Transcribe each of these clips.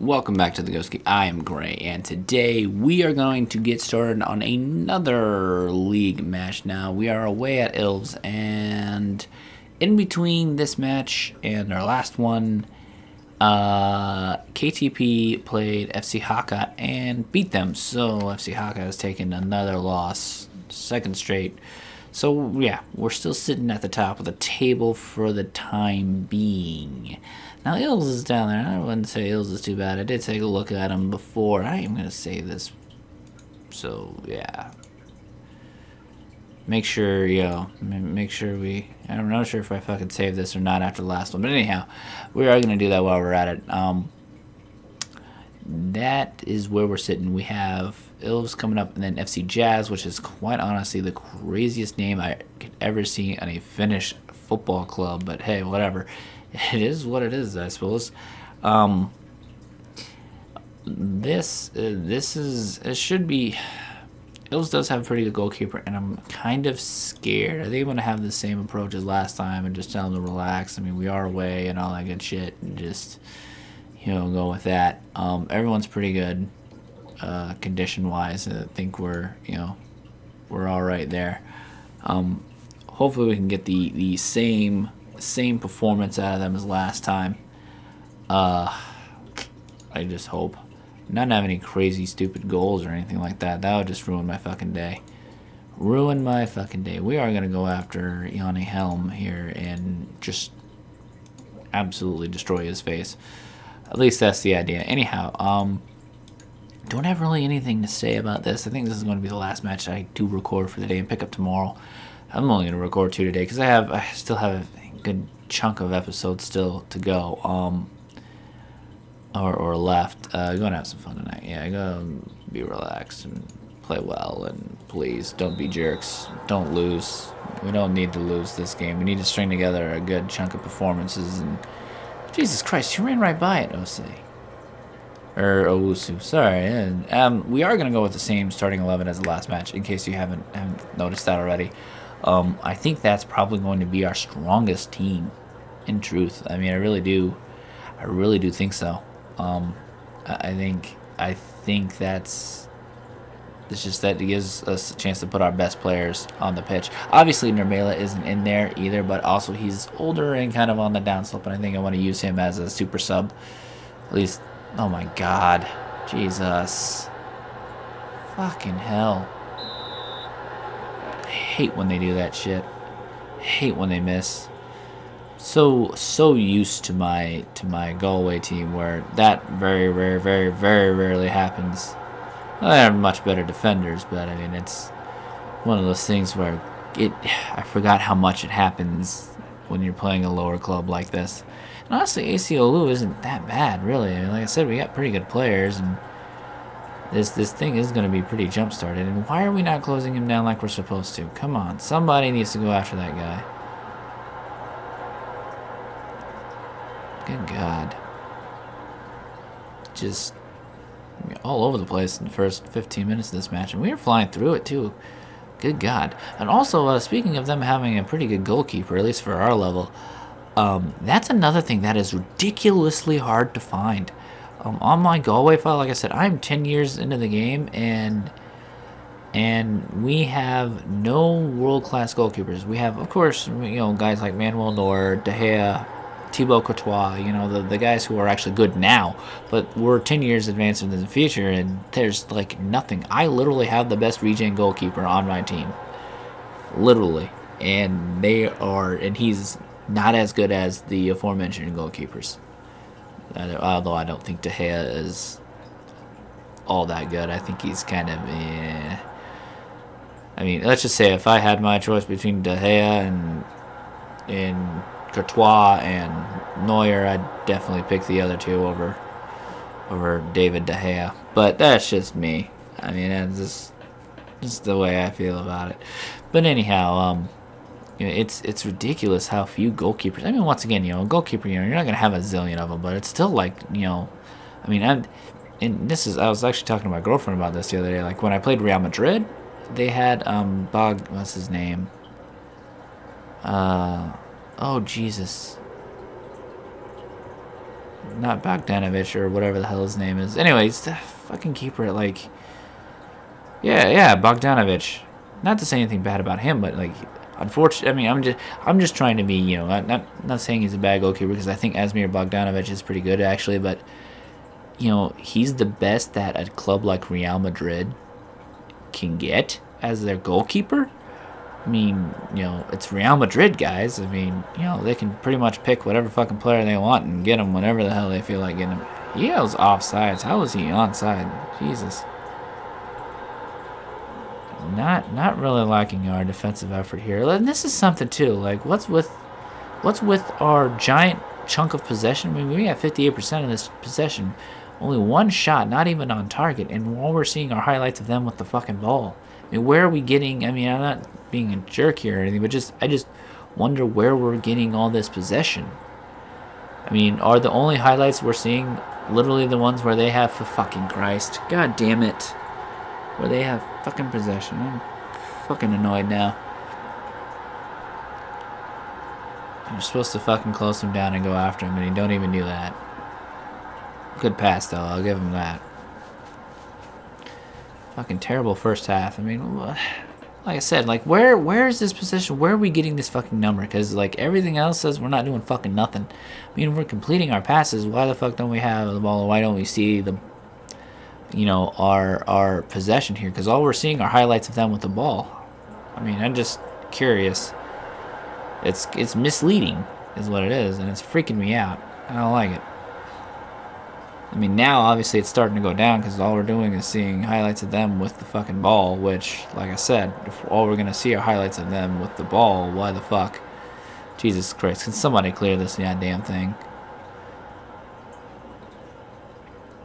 Welcome back to the Ghost Key. I am Gray, and today we are going to get started on another league match. Now we are away at Ilves, and in between this match and our last one, uh, KTP played FC Haka and beat them. So FC Haka has taken another loss, second straight. So yeah, we're still sitting at the top of the table for the time being. Now Ills is down there. I wouldn't say Ills is too bad. I did take a look at him before. I am gonna save this. So yeah. Make sure, know, make sure we. I'm not sure if I fucking save this or not after the last one, but anyhow, we are gonna do that while we're at it. Um, that is where we're sitting. We have Ilves coming up, and then FC Jazz, which is quite honestly the craziest name I could ever see on a Finnish football club. But hey, whatever. It is what it is, I suppose. Um, this uh, this is it should be. Ilves does have a pretty good goalkeeper, and I'm kind of scared. Are they going to have the same approach as last time and just tell them to relax? I mean, we are away and all that good shit, and just you know go with that. Um, everyone's pretty good uh, condition wise. I think we're you know we're all right there. Um, hopefully, we can get the the same same performance out of them as last time. Uh, I just hope. Not have any crazy stupid goals or anything like that. That would just ruin my fucking day. Ruin my fucking day. We are going to go after Yanni Helm here and just absolutely destroy his face. At least that's the idea. Anyhow, um, don't have really anything to say about this. I think this is going to be the last match I do record for the day and pick up tomorrow. I'm only going to record two today because I have I still have good chunk of episodes still to go. Um, or, or left. Uh, go and have some fun tonight. Yeah, go be relaxed and play well. And please don't be jerks. Don't lose. We don't need to lose this game. We need to string together a good chunk of performances. And Jesus Christ, you ran right by it, Ose. Or Owusu. Sorry. And, um, we are going to go with the same starting 11 as the last match, in case you haven't, haven't noticed that already. Um, I think that's probably going to be our strongest team, in truth. I mean, I really do. I really do think so. Um, I think I think that's it's just that it gives us a chance to put our best players on the pitch. Obviously, Nurmela isn't in there either, but also he's older and kind of on the downslope, and I think I want to use him as a super sub. At least, oh my god. Jesus. Fucking hell hate when they do that shit. Hate when they miss. So so used to my to my Galway team where that very very very very rarely happens. They have much better defenders, but I mean it's one of those things where it I forgot how much it happens when you're playing a lower club like this. And honestly, AC Oulu isn't that bad, really. I mean, like I said, we got pretty good players, and this this thing is going to be pretty jump started. And why are we not closing him down like we're supposed to? Come on, somebody needs to go after that guy. Good God. Just all over the place in the first 15 minutes of this match. And we were flying through it, too. Good God. And also, uh, speaking of them having a pretty good goalkeeper, at least for our level, um, that's another thing that is ridiculously hard to find. Um, on my Galway file, like I said, I'm 10 years into the game, and and we have no world-class goalkeepers. We have, of course, you know, guys like Manuel Neuer, De Gea, Thibaut Courtois, you know, the, the guys who are actually good now, but we're 10 years advanced into the future, and there's, like, nothing. I literally have the best regen goalkeeper on my team. Literally. And they are, and he's not as good as the aforementioned goalkeepers although I don't think De Gea is all that good. I think he's kind of eh. I mean, let's just say if I had my choice between De Gea and and Courtois and Neuer, I'd definitely pick the other two over over David De Gea. But that's just me. I mean, that's just just the way I feel about it. But anyhow, um, you know, it's it's ridiculous how few goalkeepers. I mean, once again, you know, a goalkeeper, you know, you're not gonna have a zillion of them, but it's still like, you know, I mean, I'm, and this is I was actually talking to my girlfriend about this the other day. Like when I played Real Madrid, they had um Bog, what's his name? Uh, oh Jesus. not Bogdanovich or whatever the hell his name is. Anyways, the fucking keeper, like, yeah, yeah, Bogdanovich. Not to say anything bad about him, but like, unfortunately, I mean, I'm just, I'm just trying to be, you know, not, not, not saying he's a bad goalkeeper because I think Asmir Bogdanovich is pretty good actually, but you know, he's the best that a club like Real Madrid can get as their goalkeeper. I mean, you know, it's Real Madrid, guys. I mean, you know, they can pretty much pick whatever fucking player they want and get him whenever the hell they feel like getting him. He was offsides. How was he onside? Jesus. Not, not really liking our defensive effort here. And this is something too. Like, what's with, what's with our giant chunk of possession? I mean, we have 58% of this possession. Only one shot, not even on target. And while we're seeing our highlights of them with the fucking ball. I mean, where are we getting? I mean, I'm not being a jerk here or anything, but just I just wonder where we're getting all this possession. I mean, are the only highlights we're seeing literally the ones where they have for fucking Christ? God damn it. Where they have fucking possession. I'm fucking annoyed now. You're supposed to fucking close him down and go after him, and he don't even do that. Good pass, though. I'll give him that. Fucking terrible first half. I mean, like I said, like where where is this position? Where are we getting this fucking number? Because like everything else says we're not doing fucking nothing. I mean, we're completing our passes. Why the fuck don't we have the ball? Why don't we see the, you know, our our possession here? Because all we're seeing are highlights of them with the ball. I mean, I'm just curious. It's it's misleading, is what it is, and it's freaking me out. I don't like it. I mean, now obviously it's starting to go down because all we're doing is seeing highlights of them with the fucking ball, which, like I said, all we're going to see are highlights of them with the ball, why the fuck? Jesus Christ, can somebody clear this goddamn thing?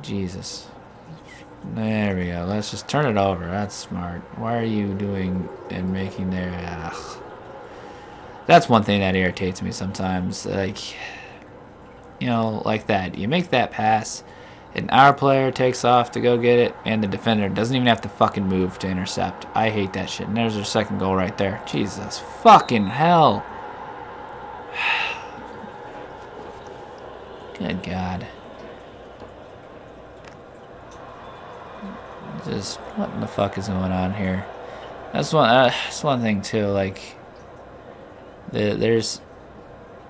Jesus. There we go. Let's just turn it over. That's smart. Why are you doing and making there? Ugh. That's one thing that irritates me sometimes. Like you know, like that. You make that pass, and our player takes off to go get it, and the defender doesn't even have to fucking move to intercept. I hate that shit. And there's our second goal right there. Jesus fucking hell. Good God. Just, what in the fuck is going on here? That's one, uh, that's one thing too, like, the, there's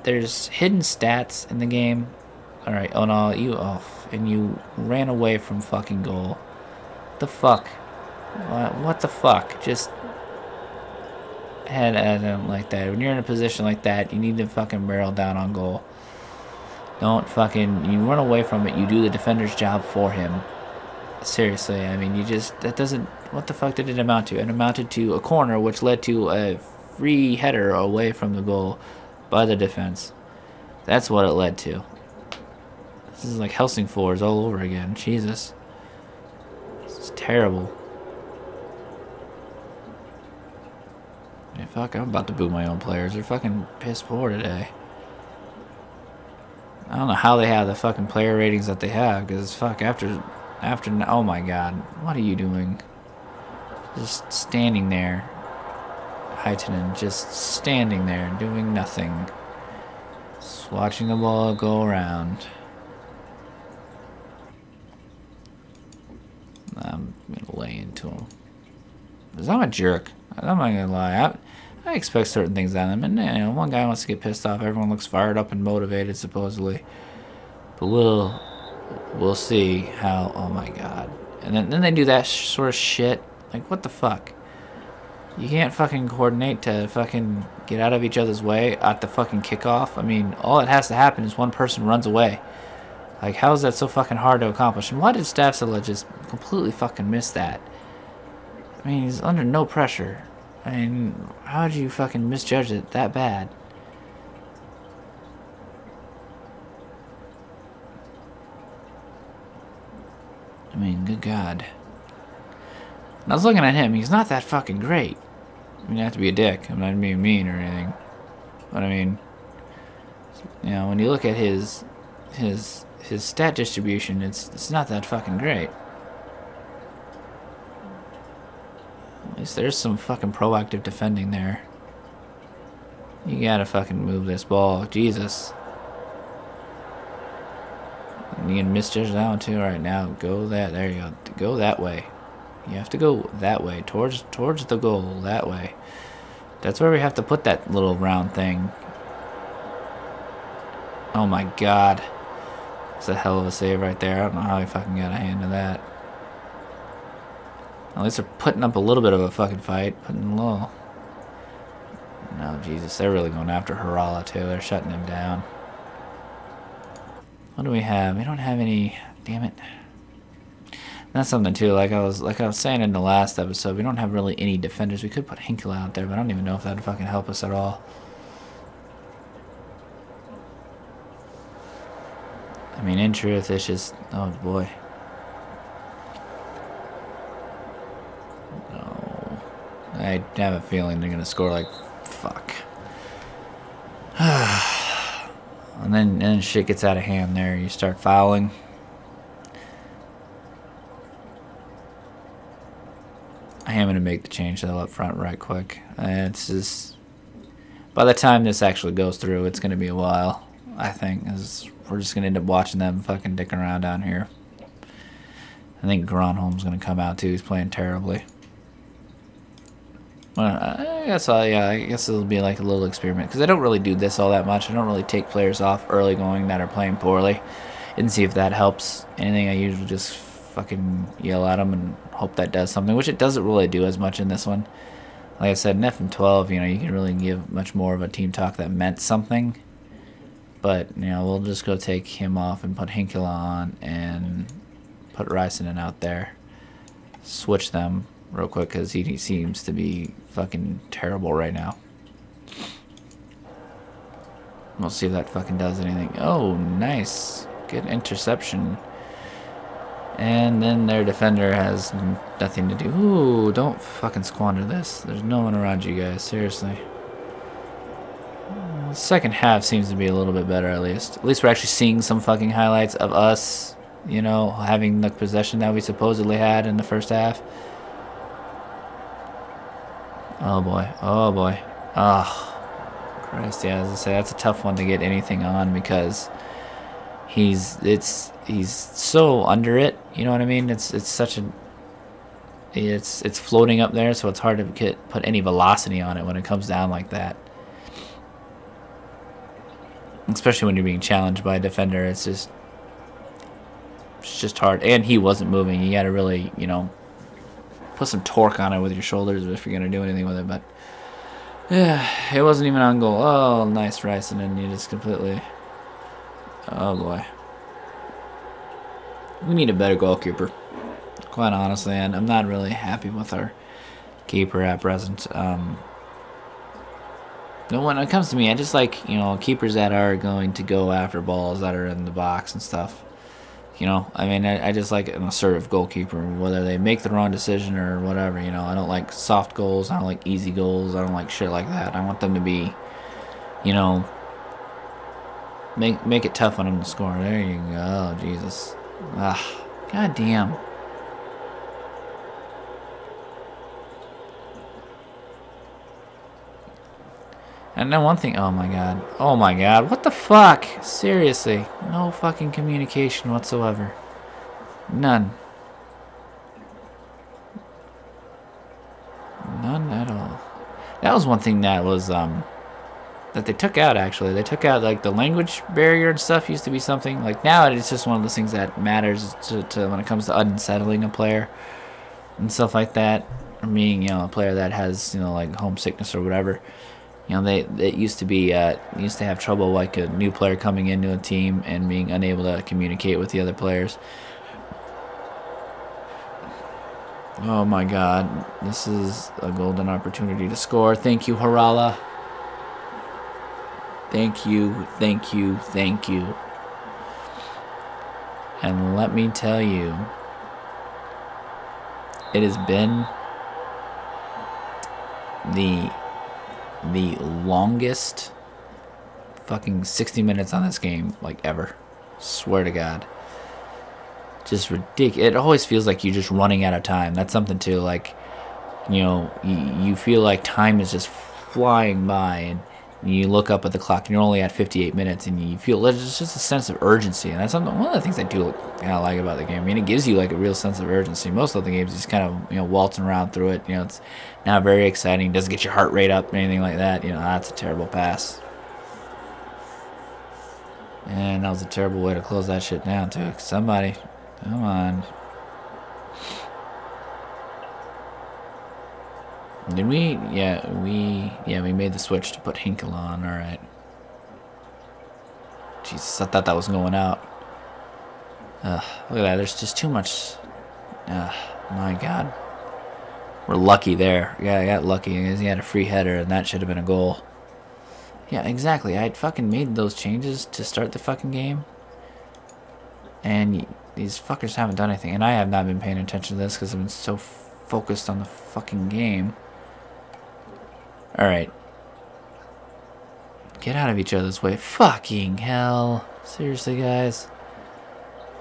there's hidden stats in the game. Alright, oh no, you off. And you ran away from fucking goal. The fuck? What, what the fuck? Just... I don't like that. When you're in a position like that, you need to fucking barrel down on goal. Don't fucking... You run away from it, you do the defender's job for him. Seriously, I mean, you just... That doesn't... What the fuck did it amount to? It amounted to a corner, which led to a free header away from the goal by the defense. That's what it led to. This is like Helsingfors all over again. Jesus. This is terrible. Fuck, I'm about to boo my own players. They're fucking piss poor today. I don't know how they have the fucking player ratings that they have, because fuck, after, after, oh my god, what are you doing? Just standing there. Heitinen just standing there doing nothing. Just watching the ball go around. I'm gonna lay into him. Because I'm a jerk. I'm not gonna lie. I, I expect certain things out of him. And you know, one guy wants to get pissed off. Everyone looks fired up and motivated, supposedly. But we'll we'll see how. Oh my god! And then then they do that sort of shit. Like what the fuck? You can't fucking coordinate to fucking get out of each other's way at the fucking kickoff. I mean, all that has to happen is one person runs away. Like, how is that so fucking hard to accomplish? And why did Stavsela just completely fucking miss that? I mean, he's under no pressure. I mean, how did you fucking misjudge it that bad? I mean, good God. And I was looking at him. He's not that fucking great. I mean, you have to be a dick. I'm not being mean or anything. But I mean, you know, when you look at his his his stat distribution, it's it's not that fucking great. At least there's some fucking proactive defending there. You gotta fucking move this ball. Jesus. You can misjudge that one too. All right, now go that. There you go. Go that way. You have to go that way towards towards the goal. That way. That's where we have to put that little round thing. Oh my god. It's a hell of a save right there. I don't know how he fucking got a hand of that. At least they're putting up a little bit of a fucking fight. Putting low. No, Jesus. They're really going after Harala, too. They're shutting him down. What do we have? We don't have any... Damn it. That's something, too. Like I was like I was saying in the last episode, we don't have really any defenders. We could put Hinkle out there, but I don't even know if that'd fucking help us at all. I mean, in truth, it's just... Oh, boy. No. I have a feeling they're going to score like... Fuck. and then, and then shit gets out of hand there. You start fouling. I am to make the change, though, up front right quick. It's just... By the time this actually goes through, it's going to be a while, I think. We're just gonna end up watching them fucking dick around down here. I think Gronholm's gonna come out too. He's playing terribly. I guess I'll, yeah, I guess it'll be like a little experiment because I don't really do this all that much. I don't really take players off early going that are playing poorly and see if that helps. Anything I usually just fucking yell at them and hope that does something, which it doesn't really do as much in this one. Like I said, in FM12, you know, you can really give much more of a team talk that meant something but, you know, we'll just go take him off and put Hinkle on and put Rysonen out there. Switch them real quick because he, seems to be fucking terrible right now. We'll see if that fucking does anything. Oh, nice. Good interception. And then their defender has nothing to do. Ooh, don't fucking squander this. There's no one around you guys, seriously. Second half seems to be a little bit better, at least. At least we're actually seeing some fucking highlights of us, you know, having the possession that we supposedly had in the first half. Oh boy. Oh boy. Oh. Christ, yeah, as I say, that's a tough one to get anything on because he's it's he's so under it. You know what I mean? It's it's such a it's it's floating up there, so it's hard to get put any velocity on it when it comes down like that especially when you're being challenged by a defender. It's just it's just hard. And he wasn't moving. You got to really, you know, put some torque on it with your shoulders if you're gonna do anything with it. But yeah, it wasn't even on goal. Oh, nice rice, and then you just completely. Oh boy. We need a better goalkeeper, quite honestly, and I'm not really happy with our keeper at present. Um, when it comes to me, I just like, you know, keepers that are going to go after balls that are in the box and stuff. You know, I mean, I, I just like an assertive goalkeeper, whether they make the wrong decision or whatever. You know, I don't like soft goals. I don't like easy goals. I don't like shit like that. I want them to be, you know, make make it tough on them to score. There you go. Oh, Jesus. Ah, god And then one thing, oh my god. Oh my god, what the fuck? Seriously. No fucking communication whatsoever. None. None at all. That was one thing that was, um, that they took out actually. They took out like the language barrier and stuff used to be something. Like now it's just one of those things that matters to, to when it comes to unsettling a player and stuff like that. Or being, you know, a player that has, you know, like homesickness or whatever. You know, they it used to be uh, used to have trouble like a new player coming into a team and being unable to communicate with the other players. Oh my God, this is a golden opportunity to score. Thank you, Harala. Thank you, thank you, thank you. And let me tell you, it has been the the longest fucking 60 minutes on this game, like ever. Swear to God. Just ridiculous. It always feels like you're just running out of time. That's something too. Like, you know, you, you feel like time is just flying by, and you look up at the clock and you're only at 58 minutes and you feel there's just a sense of urgency and that's one of the things I do kind of like about the game. I mean, it gives you like a real sense of urgency. Most of the games just kind of you know waltzing around through it. You know, it's not very exciting. Doesn't get your heart rate up or anything like that. You know, that's a terrible pass. And that was a terrible way to close that shit down too. Somebody, come on. Did we? Yeah, we. Yeah, we made the switch to put Hinkle on. All right. Jesus, I thought that was going out. Ugh, look at that. There's just too much. Ugh, my God. We're lucky there. Yeah, I got lucky because he had a free header, and that should have been a goal. Yeah, exactly. I fucking made those changes to start the fucking game. And these fuckers haven't done anything. And I have not been paying attention to this because I've been so focused on the fucking game. Alright. Get out of each other's way. Fucking hell. Seriously, guys.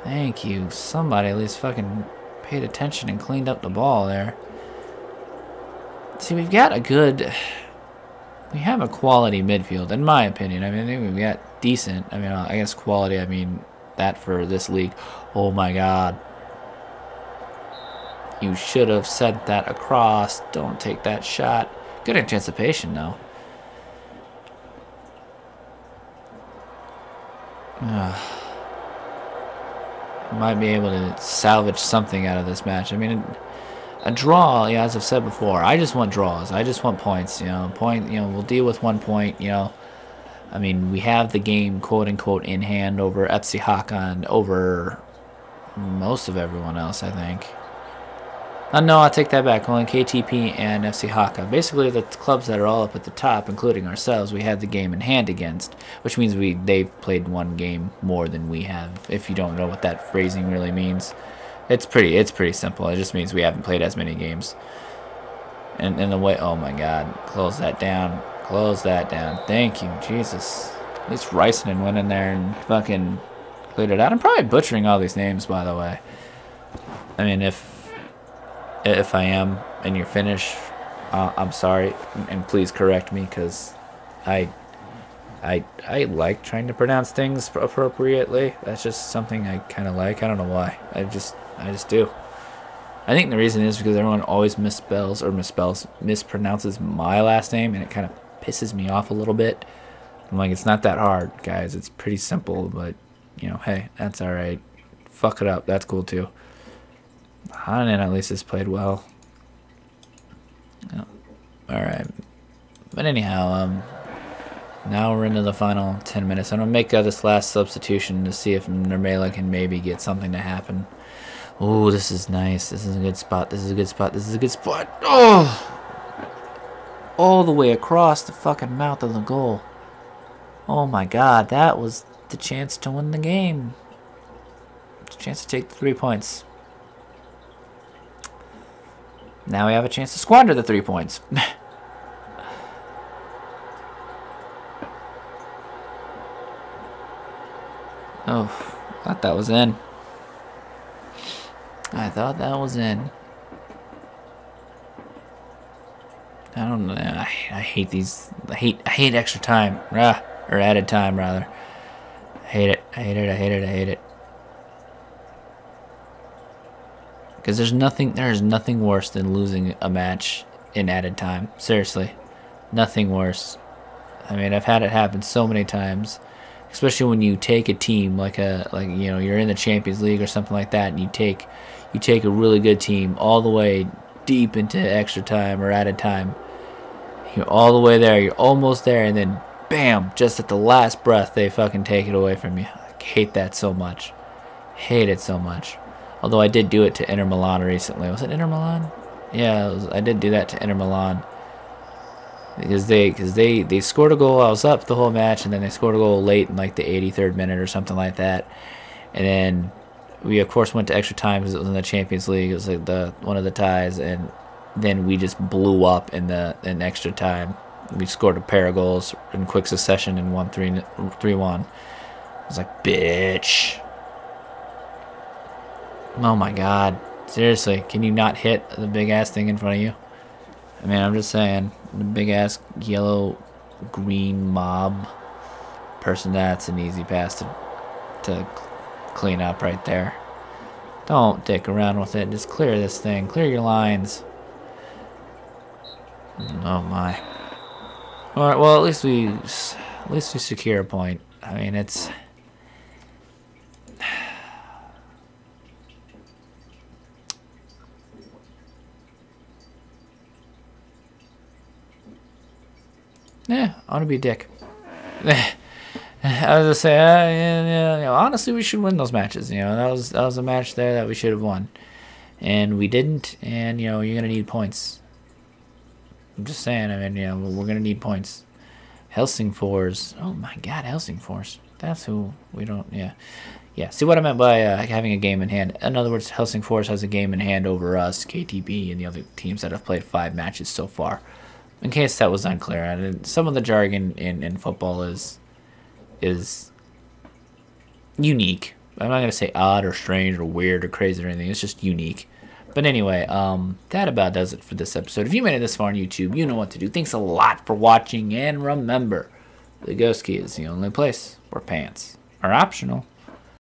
Thank you. Somebody at least fucking paid attention and cleaned up the ball there. See, we've got a good... We have a quality midfield, in my opinion. I mean, I think we've got decent. I mean, I guess quality, I mean, that for this league. Oh my god. You should have sent that across. Don't take that shot. Good anticipation, though. Might be able to salvage something out of this match. I mean, a draw, yeah, as I've said before, I just want draws. I just want points. You know, point. You know, we'll deal with one point. You know, I mean, we have the game quote unquote in hand over FC Hakan over most of everyone else. I think. Uh, no, I'll take that back. Only KTP and FC Haka. Basically, the clubs that are all up at the top, including ourselves, we had the game in hand against, which means we they've played one game more than we have. If you don't know what that phrasing really means, it's pretty it's pretty simple. It just means we haven't played as many games. And in the way, oh my God, close that down, close that down. Thank you, Jesus. At least Ryson went in there and fucking cleared it out. I'm probably butchering all these names, by the way. I mean, if if I am and you're Finnish, uh, I'm sorry, and please correct me because I, I, I like trying to pronounce things appropriately. That's just something I kind of like. I don't know why. I just, I just do. I think the reason is because everyone always misspells or misspells, mispronounces my last name, and it kind of pisses me off a little bit. I'm like, it's not that hard, guys. It's pretty simple, but you know, hey, that's all right. Fuck it up. That's cool too. Hanan at least has played well. Yeah. Alright. But anyhow, um, now we're into the final 10 minutes. I'm going to make uh, this last substitution to see if Nurmela can maybe get something to happen. Oh, this is nice. This is a good spot. This is a good spot. This is a good spot. Oh! All the way across the fucking mouth of the goal. Oh my god, that was the chance to win the game. The chance to take the three points. Now we have a chance to squander the three points. oh, thought that was in. I thought that was in. I don't know. I, I hate these. I hate. I hate extra time. Ah, or added time rather. I hate it. I hate it. I hate it. I hate it. Because there's nothing, there's nothing worse than losing a match in added time. Seriously, nothing worse. I mean, I've had it happen so many times, especially when you take a team like a like you know you're in the Champions League or something like that, and you take you take a really good team all the way deep into extra time or added time. You're all the way there. You're almost there, and then bam, just at the last breath, they fucking take it away from you. I hate that so much. Hate it so much. Although I did do it to Inter Milan recently. Was it Inter Milan? Yeah, was, I did do that to Inter Milan. Because they, cause they, they scored a goal. I was up the whole match, and then they scored a goal late in like the 83rd minute or something like that. And then we of course went to extra time because it was in the Champions League. It was like the one of the ties, and then we just blew up in the in extra time. We scored a pair of goals in quick succession and won three three one. I was like, bitch. Oh my god. Seriously, can you not hit the big ass thing in front of you? I mean, I'm just saying, the big ass yellow green mob person. That's an easy pass to, to clean up right there. Don't dick around with it. Just clear this thing. Clear your lines. Oh my. All right. Well, at least we, at least we secure a point. I mean, it's. Yeah, I want to be a dick. I was gonna say, uh, yeah, yeah, you know, honestly, we should win those matches. You know, that was that was a match there that we should have won, and we didn't. And you know, you're gonna need points. I'm just saying. I mean, you know, we're gonna need points. Helsingfors. Oh my God, Helsingfors. That's who we don't. Yeah, yeah. See what I meant by uh, having a game in hand. In other words, Helsingfors has a game in hand over us, KTP, and the other teams that have played five matches so far. In case that was unclear, some of the jargon in in football is is unique. I'm not gonna say odd or strange or weird or crazy or anything. It's just unique. But anyway, um, that about does it for this episode. If you made it this far on YouTube, you know what to do. Thanks a lot for watching, and remember, the ghost key is the only place where pants are optional.